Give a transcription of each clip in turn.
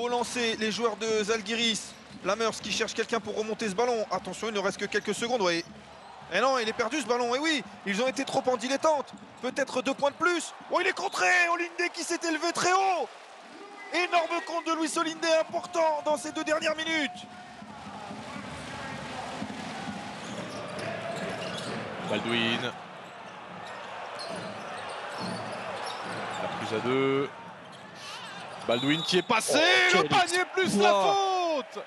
Au lancer, les joueurs de Zalgiris. Lamers qui cherche quelqu'un pour remonter ce ballon. Attention, il ne reste que quelques secondes. Oui. Et non, il est perdu ce ballon. Et oui, ils ont été trop en dilettante. Peut-être deux points de plus. Oh, il est contré. Olinde qui s'est élevé très haut. Énorme compte de Luis Olinde important dans ces deux dernières minutes. Baldwin. La à deux. Baldwin qui est passé. Oh, le panier plus la faute.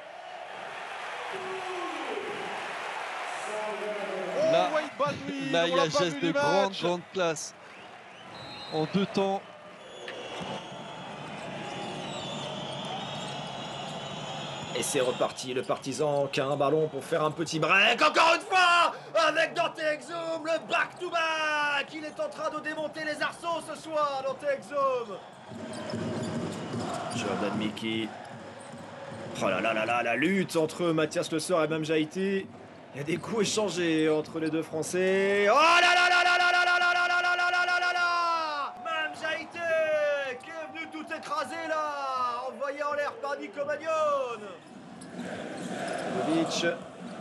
Là- Oh, Wade Baldwin, Là, on il y a geste de grande, match. grande classe. En deux temps, Et c'est reparti, le partisan qui a un ballon pour faire un petit break. Encore une fois Avec Dante Exum, le back-to-back Il est en train de démonter les arceaux ce soir, Dante Exum Jordan Mickey. Oh là là là là, la lutte entre Mathias Le Sort et Mam Jaïté. Il y a des coups échangés entre les deux Français. Oh là là là là là là là là là là là là là là Mam Jaïté qui est venu tout écraser là Envoyé en l'air par Nico Magnon Mitrovic,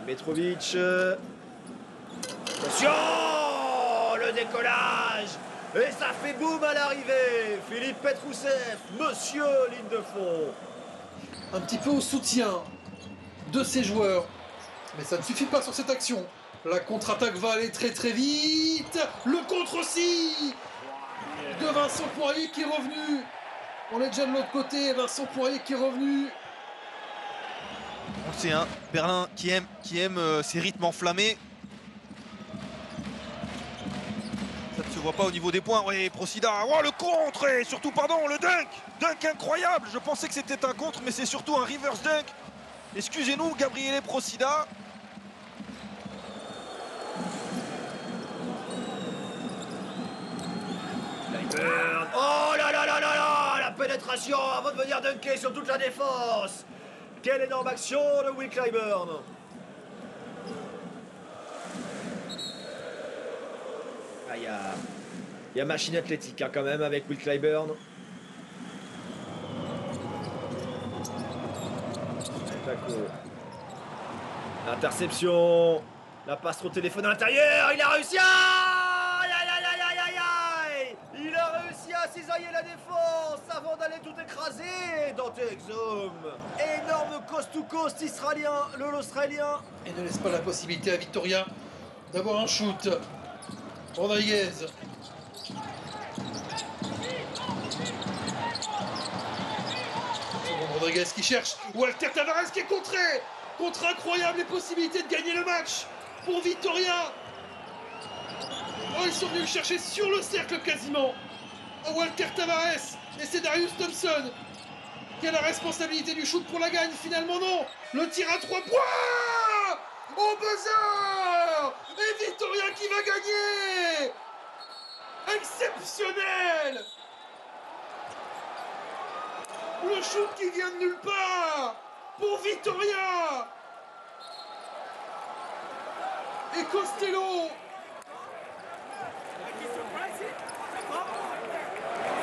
Mitrovic. Attention Le décollage Et ça fait boum à l'arrivée Petroussef, monsieur ligne de fond. un petit peu au soutien de ses joueurs. Mais ça ne suffit pas sur cette action. La contre-attaque va aller très très vite. Le contre aussi de Vincent Poirier qui est revenu. On est déjà de l'autre côté. Vincent Poirier qui est revenu. On le sait, hein, Berlin qui aime, qui aime euh, ses rythmes enflammés. Ça ne se voit pas au niveau des points. Oui, Procida. Oh, le contre et surtout, pardon, le dunk. Dunk incroyable. Je pensais que c'était un contre, mais c'est surtout un reverse dunk. Excusez-nous, Gabriele Procida. Oh là là là là là La pénétration avant de venir dunker sur toute la défense Quelle énorme action de Will Clyburn il y a, y a machine athlétique quand même avec Will Clyburn. Interception. La passe trop téléphone à l'intérieur. Il a réussi à... Aïe, aïe, aïe. Il a réussi à cisailler la défense avant d'aller tout écraser. Dante Exum. Énorme coast-to-coast israélien, le l'Australien. Et ne laisse pas la possibilité à Victoria d'avoir un shoot. Rodriguez. Rodriguez qui cherche. Walter Tavares qui est contré. Contre incroyable les possibilités de gagner le match pour Victoria. Oh, ils sont venus le chercher sur le cercle quasiment. Oh, Walter Tavares et c'est Darius Thompson qui a la responsabilité du shoot pour la gagne. Finalement, non. Le tir à trois points au buzzer Et Victoria qui va gagner Exceptionnel! Le shoot qui vient de nulle part Pour Vittoria Et Costello!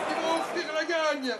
Il va offrir la gagne!